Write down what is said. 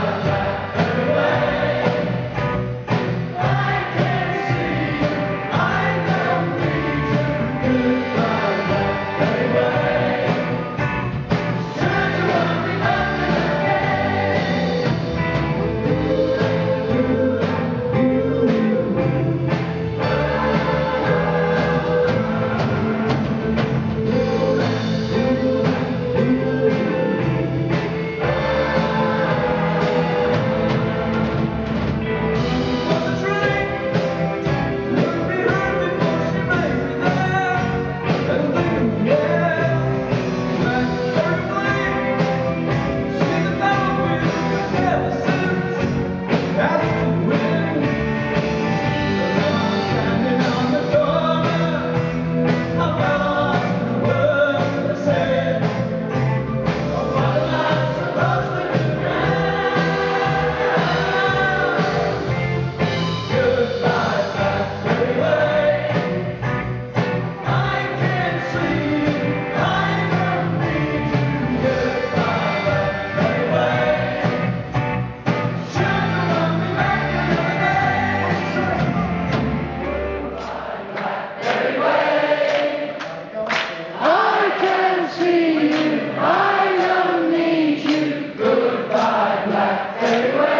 my God. Senhor.